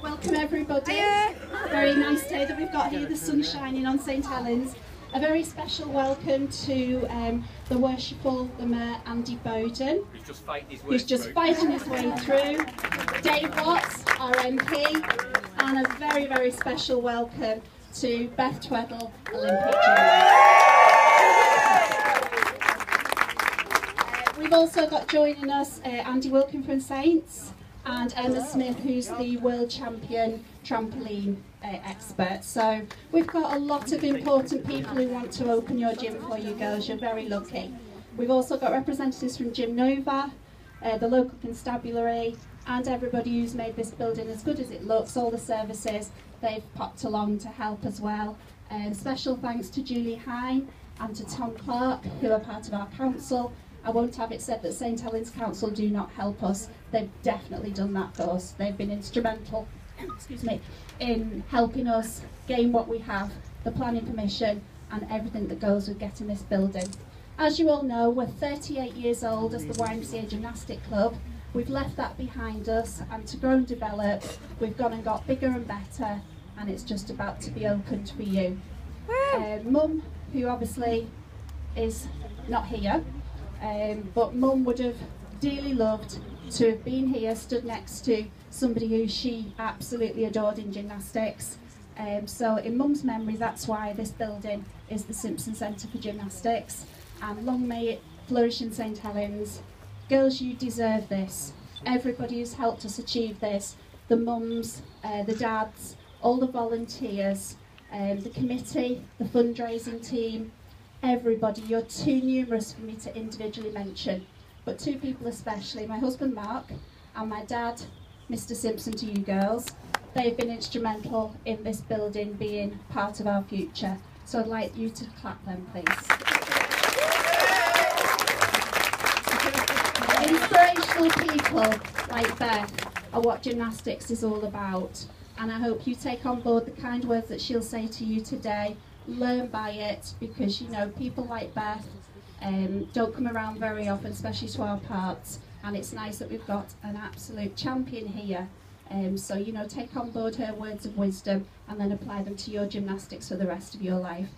Welcome everybody. Very nice day that we've got here, the sun shining on St Helens. A very special welcome to um, the worshipful the Mayor Andy Bowden. He's just fighting his way Who's just through. fighting his way through. Dave Watts, our MP, and a very, very special welcome to Beth Tweddle, Olympic gymnast. We've also got joining us uh, Andy Wilkin from Saints and Emma Smith, who's the world champion trampoline uh, expert. So we've got a lot of important people who want to open your gym for you girls. You're very lucky. We've also got representatives from Gym Nova, uh, the local constabulary, and everybody who's made this building as good as it looks, all the services, they've popped along to help as well. Um, special thanks to Julie Hine and to Tom Clark, who are part of our council. I won't have it said that St Helens Council do not help us. They've definitely done that for us. They've been instrumental, excuse me, in helping us gain what we have, the planning permission and everything that goes with getting this building. As you all know, we're 38 years old as the YMCA Gymnastic Club. We've left that behind us and to grow and develop, we've gone and got bigger and better and it's just about to be opened for you. Uh, Mum, who obviously is not here, um, but Mum would have dearly loved to have been here, stood next to somebody who she absolutely adored in gymnastics. Um, so in Mum's memory, that's why this building is the Simpson Centre for Gymnastics. And long may it flourish in St Helens. Girls, you deserve this. Everybody who's helped us achieve this, the mums, uh, the dads, all the volunteers, um, the committee, the fundraising team, everybody. You're too numerous for me to individually mention, but two people especially, my husband Mark and my dad, Mr Simpson to you girls. They've been instrumental in this building being part of our future. So I'd like you to clap them please. Inspirational people like Beth are what gymnastics is all about. And I hope you take on board the kind words that she'll say to you today. Learn by it because you know people like Beth um, don't come around very often, especially to our parts. And it's nice that we've got an absolute champion here. Um, so you know, take on board her words of wisdom and then apply them to your gymnastics for the rest of your life.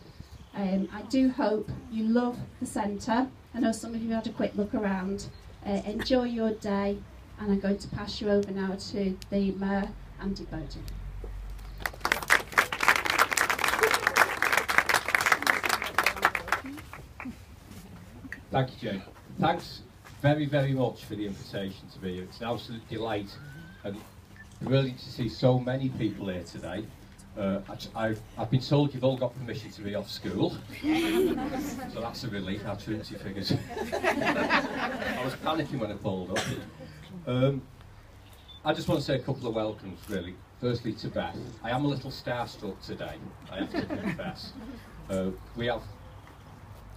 Um, I do hope you love the centre. I know some of you had a quick look around. Uh, enjoy your day, and I'm going to pass you over now to the Mayor, Andy Bowden. Thank you, Jane. Thanks very, very much for the invitation to be here. It's an absolute delight and brilliant to see so many people here today. Uh, I've, I've been told you've all got permission to be off school, so that's a relief. Our truancy figures. I was panicking when I pulled up. Um, I just want to say a couple of welcomes, really. Firstly, to Beth. I am a little starstruck today, I have to confess. Uh, we have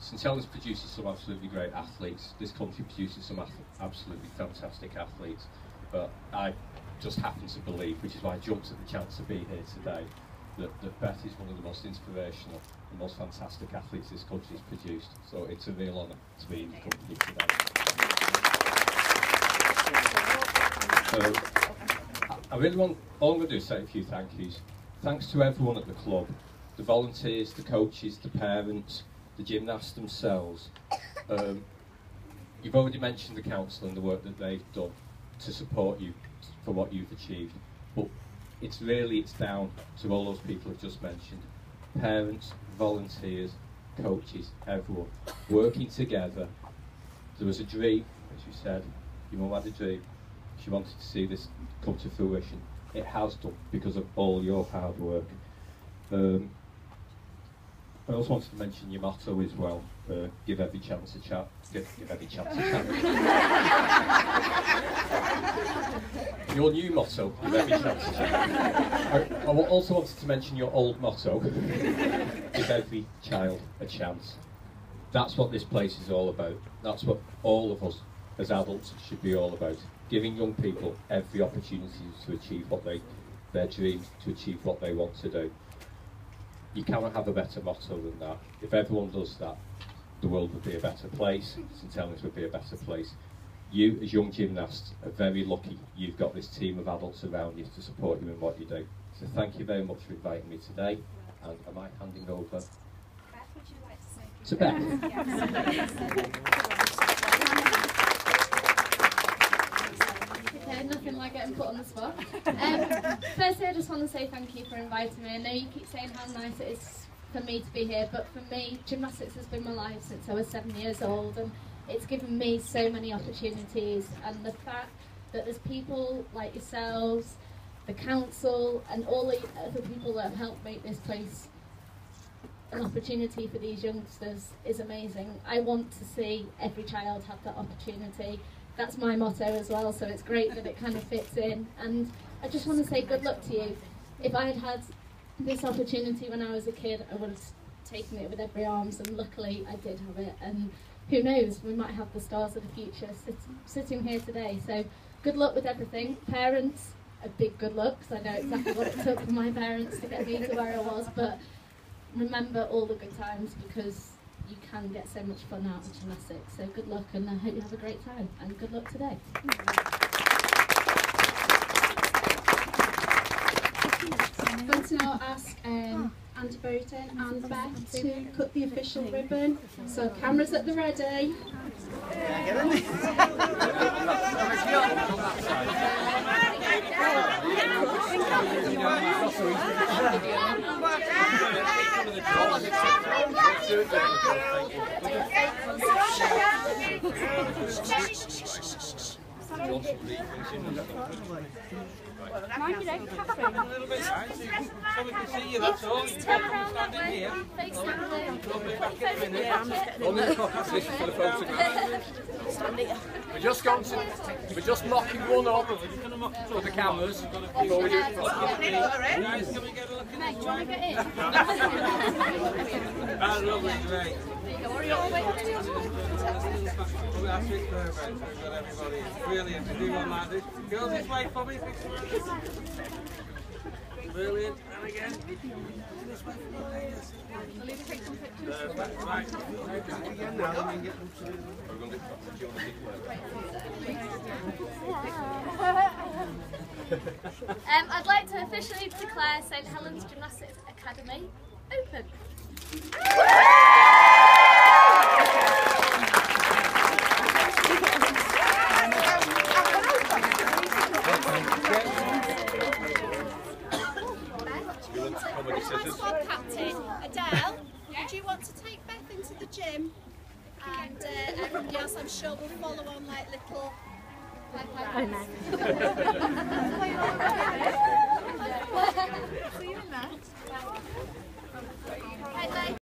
St Helens produces some absolutely great athletes. This country produces some absolutely fantastic athletes. But I just happen to believe, which is why I jumped at the chance to be here today, that, that Beth is one of the most inspirational and most fantastic athletes this country has produced. So it's a real honour to be in the company today. So, I- I really want, all I'm going to do is say a few thank yous. Thanks to everyone at the club, the volunteers, the coaches, the parents, the gymnasts themselves. Um, you've already mentioned the council and the work that they've done to support you for what you've achieved, but it's really it's down to all those people I've just mentioned: parents, volunteers, coaches, everyone working together. There was a dream, as you said. Your mum had a dream. She wanted to see this come to fruition. It has done because of all your hard work. Um, I also wanted to mention your motto as well. Uh, give every chance a chat. Give, give every chance a chance. your new motto, give every chance a chat. I, I also wanted to mention your old motto, give every child a chance. That's what this place is all about. That's what all of us as adults should be all about. Giving young people every opportunity to achieve what they, their dreams, to achieve what they want to do you cannot have a better motto than that. If everyone does that, the world would be a better place, St Helens would be a better place. you as young gymnasts are very lucky you've got this team of adults around you to support you in what you do. So thank you very much for inviting me today. And am I handing over Beth, would you like to say to Beth? Okay, nothing like getting put on the spot. Um, firstly, I just want to say thank you for inviting me. I know you keep saying how nice it is for me to be here, but for me, gymnastics has been my life since I was seven years old, and it's given me so many opportunities. And the fact that there's people like yourselves, the council, and all the other people that have helped make this place an opportunity for these youngsters is amazing. I want to see every child have that opportunity. That's my motto as well, so it's great that it kind of fits in. And I just want to say good luck to you. If I had had this opportunity when I was a kid, I would have taken it with every arms, and luckily I did have it. And who knows, we might have the stars of the future sit, sitting here today. So good luck with everything. Parents, a big good luck, because I know exactly what it took for my parents to get me to where I was, but remember all the good times because you can get so much fun out of gymnastics. So good luck and I hope you have a great time and good luck today. I'm going to now ask um, Andy Bowden and Beth to cut the official ribbon. So cameras at the ready. So we can see you, that's all. You Turn can around that stand in way. here. Face that way. Only the competition for the photograph. We're just going to, we're just mocking one up for the cameras before we do it. Can we get a look at Meg, do you want to get in? Ah, lovely, great. That's it, perfect. We've got everybody. Brilliant. We do one like this. Girls, this way for me. Brilliant. And again. This way. Perfect. Right. Again now. we can get them to- Um, I'd like to officially declare St Helens Gymnastics Academy open. him and uh, everybody else I'm sure will follow on like little like oh, Bye bye.